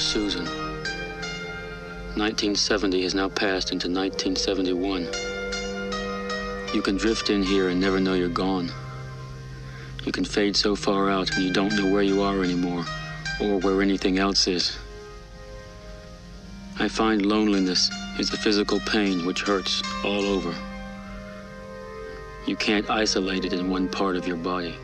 Susan. 1970 has now passed into 1971. You can drift in here and never know you're gone. You can fade so far out and you don't know where you are anymore or where anything else is. I find loneliness is a physical pain which hurts all over. You can't isolate it in one part of your body.